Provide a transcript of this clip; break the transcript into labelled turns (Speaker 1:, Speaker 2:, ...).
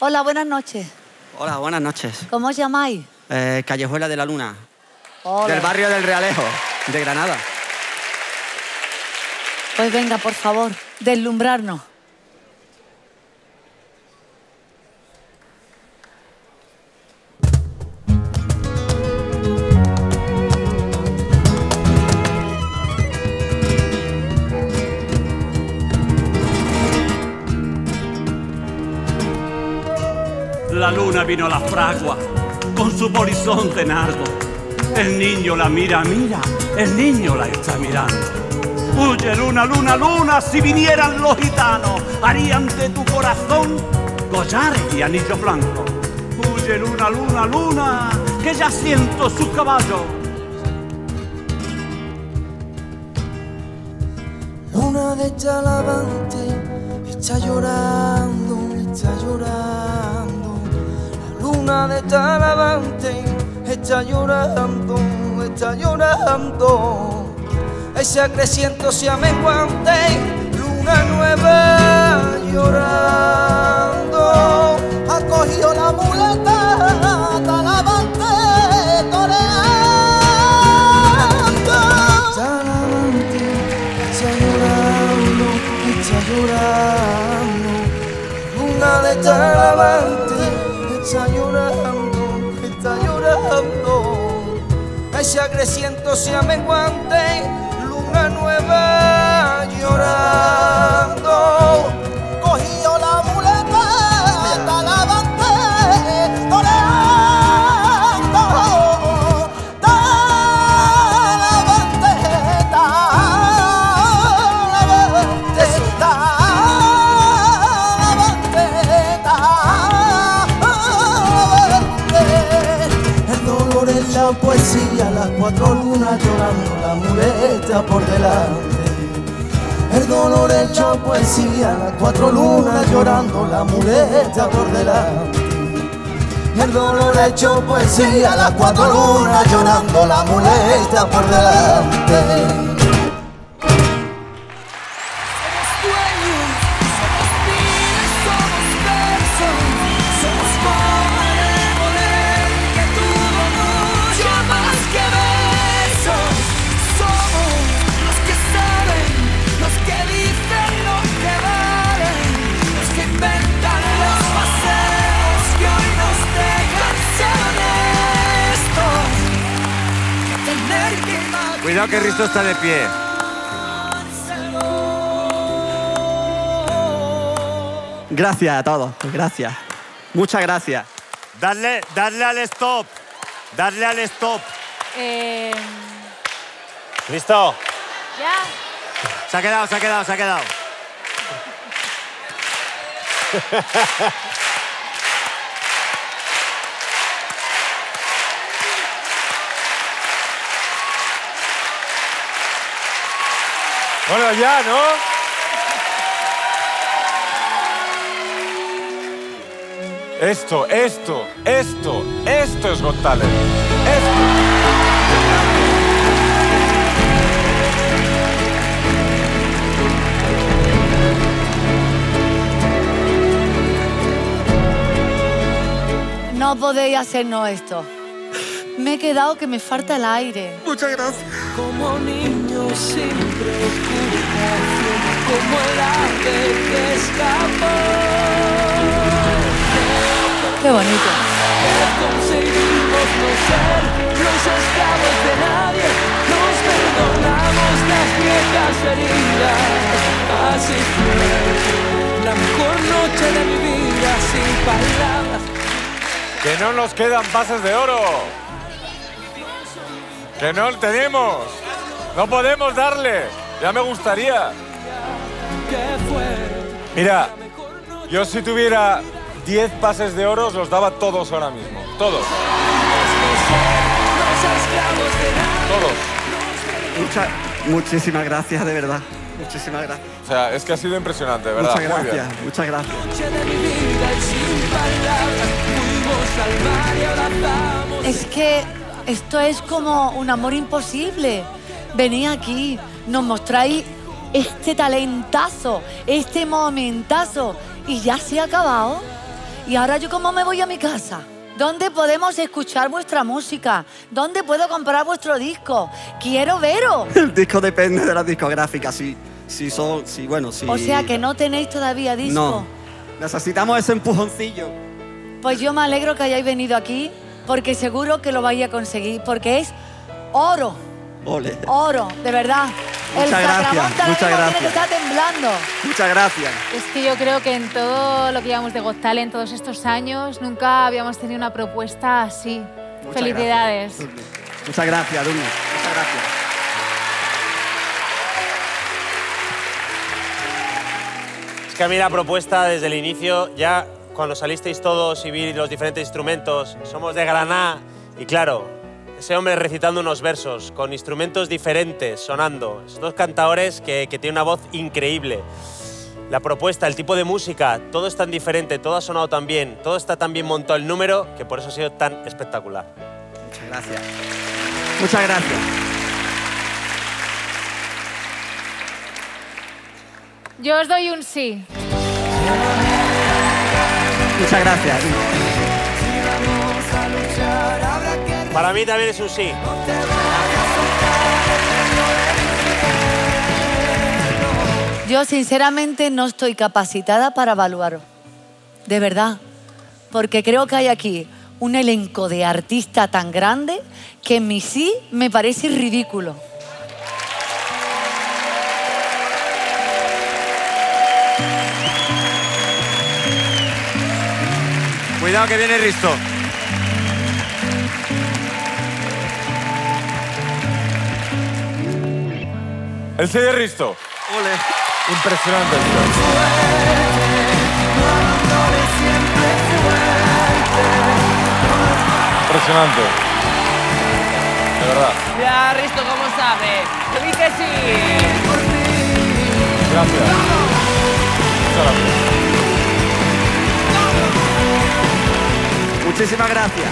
Speaker 1: Hola, buenas noches.
Speaker 2: Hola, buenas noches.
Speaker 1: ¿Cómo os llamáis?
Speaker 2: Eh, Callejuela de la Luna,
Speaker 1: Hola.
Speaker 2: del barrio del Realejo, de Granada.
Speaker 1: Pues venga, por favor, deslumbrarnos.
Speaker 3: Luna vino la fragua con su polizón de nardo. El niño la mira, mira, el niño la está mirando. Huye luna, luna, luna, si vinieran los gitanos, harían de tu corazón collares y anillos blancos. Huye luna, luna, luna, que ya siento sus caballos.
Speaker 4: Luna de Talavante está llorando, está llorando. Luna de Talavante está llorando, está llorando. Ese creciento se menguante, luna nueva llorando. Ha cogido la muleta, Ese agresiento se menguante, luna nueva llorando. La poesía, las cuatro lunas llorando, la muleta por delante. El dolor hecho poesía, las cuatro lunas llorando, la muleta por delante. El dolor hecho poesía, las cuatro lunas llorando, la muleta por delante.
Speaker 5: Cuidado que Risto está de pie.
Speaker 2: Gracias a todos, gracias. Muchas gracias.
Speaker 5: Darle, darle al stop. Darle al stop.
Speaker 1: Eh,
Speaker 5: ¿Listo?
Speaker 1: ya.
Speaker 5: Se ha quedado, se ha quedado, se ha quedado.
Speaker 6: Bueno, ya, ¿no? Esto, esto, esto, esto es Got Talent. Esto.
Speaker 1: No podéis hacernos esto. Me he quedado que me falta el aire.
Speaker 2: Muchas gracias.
Speaker 7: Como niño sin preocupación, como el ave que escapó.
Speaker 1: Qué bonito.
Speaker 7: Que conseguimos no ser los esclavos de nadie, nos perdonamos las viejas heridas. Así fue la mejor noche de mi vida sin palabras.
Speaker 6: Que no nos quedan pases de oro. Que no tenemos. No podemos darle. Ya me gustaría. Mira, yo si tuviera 10 pases de oro, os los daba todos ahora mismo. Todos. Todos.
Speaker 2: Muchas, muchísimas gracias, de verdad. Muchísimas gracias.
Speaker 6: O sea, es que ha sido impresionante, ¿verdad?
Speaker 2: Muchas
Speaker 6: Muy bien.
Speaker 2: gracias, muchas gracias.
Speaker 1: Es que esto es como un amor imposible. Venid aquí, nos mostráis este talentazo, este momentazo y ya se ha acabado. ¿Y ahora yo cómo me voy a mi casa? ¿Dónde podemos escuchar vuestra música? ¿Dónde puedo comprar vuestro disco? Quiero veros.
Speaker 2: El disco depende de las discográficas, si, si son, si bueno, si...
Speaker 1: O sea que no tenéis todavía disco.
Speaker 2: No, necesitamos ese empujoncillo.
Speaker 1: Pues yo me alegro que hayáis venido aquí, porque seguro que lo vais a conseguir, porque es oro,
Speaker 2: Ole.
Speaker 1: oro, de verdad. El
Speaker 2: Muchas
Speaker 1: Sacramento
Speaker 2: muchas
Speaker 1: tiene
Speaker 2: gracias.
Speaker 1: que estar temblando.
Speaker 2: Muchas gracias.
Speaker 8: Es que yo creo que en todo lo que llevamos de Got Talent, todos estos años, nunca habíamos tenido una propuesta así.
Speaker 2: Muchas
Speaker 8: Felicidades.
Speaker 2: gracias. Muchas gracias, Dunia. Muchas gracias.
Speaker 9: Es que a mí la propuesta desde el inicio, ya cuando salisteis todos y vi los diferentes instrumentos, somos de Granada y claro, ese hombre recitando unos versos con instrumentos diferentes sonando, esos dos cantadores que, que tienen una voz increíble. La propuesta, el tipo de música, todo es tan diferente, todo ha sonado tan bien, todo está tan bien montado el número que por eso ha sido tan espectacular.
Speaker 2: Muchas gracias. Muchas gracias.
Speaker 8: Yo os doy un sí.
Speaker 2: Muchas gracias.
Speaker 9: Para mí también es un sí.
Speaker 1: Yo sinceramente no estoy capacitada para evaluaros. De verdad. Porque creo que hay aquí un elenco de artistas tan grande que en mí sí me parece ridículo.
Speaker 5: Cuidado que viene Risto.
Speaker 6: El de Risto.
Speaker 2: Ole.
Speaker 6: Impresionante. Impresionante. De verdad.
Speaker 10: Ya, Risto, ¿cómo sabe? Yo vi que sí.
Speaker 6: Gracias. Muchas gracias.
Speaker 2: Muchísimas gracias.